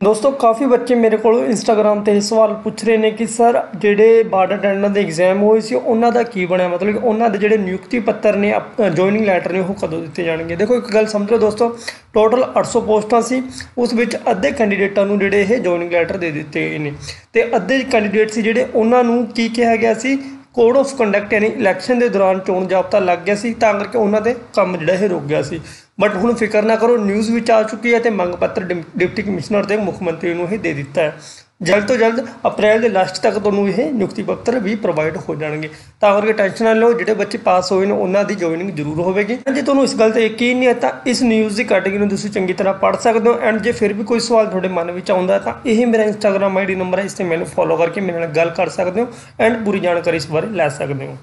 ਦੋਸਤੋ, ਕਾਫੀ ਬੱਚੇ ਮੇਰੇ ਕੋਲ ਇੰਸਟਾਗ੍ਰam ਤੇ ਇਹ ਸਵਾਲ ਪੁੱਛ ਰਹੇ ਨੇ ਕਿ ਸਰ ਜਿਹੜੇ ਬਾਰਡਰ ਅਟੈਂਡੈਂਟ ਦੇ ਐਗਜ਼ਾਮ ਹੋਏ ਸੀ, ਉਹਨਾਂ ਦਾ ਕੀ ਬਣਿਆ? ਮਤਲਬ ਕਿ ਉਹਨਾਂ ਦੇ ਜਿਹੜੇ ਨਿਯੁਕਤੀ ਪੱਤਰ ਨੇ ਜੁਆਇਨਿੰਗ ਲੈਟਰ ਨੇ, ਉਹ ਕਦੋਂ ਦਿੱਤੇ ਜਾਣਗੇ? ਦੇਖੋ, ਇੱਕ ਗੱਲ ਸਮਝੋ ਦੋਸਤੋ ਟੋਟਲ 800 ਪੋਸਟਾਂ ਸੀ, ਉਸ ਵਿੱਚ ਅੱਧੇ ਕੈਂਡੀਡੇਟਾਂ ਨੂੰ ਜਿਹੜੇ ਇਹ ਜੁਆਇਨਿੰਗ ਲੈਟਰ ਦੇ ਦਿੱਤੇ ਗਏ ਨੇ। ਤੇ ਅੱਧੇ ਕੈਂਡੀਡੇਟ ਸੀ ਜਿਹੜੇ, ਉਹਨਾਂ ਨੂੰ ਕੀ ਕਿਹਾ ਗਿਆ ਸੀ? ਕੋਡ ਆਫ ਕੰਡਕਟ ਯਾਨੀ ਇਲੈਕਸ਼ਨ ਦੇ ਦੌਰਾਨ ਚੋਣ ਜਾਬਤਾ ਲੱਗ ਗਿਆ ਸੀ, ਤਾਂ ਕਰਕੇ ਉਹਨਾਂ ਦੇ ਕੰਮ ਜਿਹੜਾ ਇਹ ਰੁਕ ਗਿਆ ਸੀ। ਬਟ ਹੁਣ ਫਿਕਰ ਨਾ ਕਰੋ ਨਿਊਜ਼ ਵਿੱਚ ਆ ਚੁੱਕੀ ਹੈ ਤੇ ਮੰਗ ਪੱਤਰ ਡਿਮ- ਡਿਪਟੀ ਕਮਿਸ਼ਨਰ ਤੇ ਮੁੱਖ ਮੰਤਰੀ ਨੂੰ ਇਹ ਦੇ ਦਿੱਤਾ ਹੈ। ਜਲਦ ਤੋਂ ਜਲਦ ਅਪ੍ਰੈਲ ਦੇ ਲਾਸਟ ਤੱਕ ਤੁਹਾਨੂੰ ਇਹ ਨਿਯੁਕਤੀ ਪੱਤਰ ਵੀ ਪ੍ਰੋਵਾਈਡ ਹੋ ਜਾਣਗੇ। ਤਾਂ ਕਰਕੇ ਟੈਨਸ਼ਨ ਨਾ ਲਓ, ਜਿਹੜੇ ਬੱਚੇ ਪਾਸ ਹੋਏ ਨੇ, ਉਹਨਾਂ ਦੀ ਜੁਆਇਨਿੰਗ ਜ਼ਰੂਰ ਹੋਵੇਗੀ। ਜੇ ਤੁਹਾਨੂੰ ਇਸ ਗੱਲ ਤੇ ਯਕੀਨ ਨਹੀਂ ਹੈ, ਤਾਂ ਇਸ ਨਿਊਜ਼ ਦੀ ਕੈਟੇਗਰੀ ਨੂੰ ਤੁਸੀਂ ਚੰਗੀ ਤਰ੍ਹਾਂ ਪੜ੍ਹ ਸਕਦੇ ਹੋ। ਐਂਡ ਜੇ ਫਿਰ ਵੀ ਕੋਈ ਸਵਾਲ ਤੁਹਾਡੇ ਮਨ ਵਿੱਚ ਆਉਂਦਾ ਤਾਂ ਇਹ ਮੇਰਾ ਇੰਸਟਾਗ੍ਰam ਆਈਡੀ ਨੰਬਰ ਹੈ, ਇਸ ਤੇ ਮੈਨੂੰ ਫੋਲੋ ਕਰਕੇ ਮੇਰੇ ਨਾਲ ਗੱਲ ਕਰ ਸਕਦੇ ਹੋ ਐਂਡ ਪੂਰੀ ਜਾਣਕਾਰੀ ਇਸ ਬਾਰੇ ਲੈ ਸਕਦੇ ਹੋ।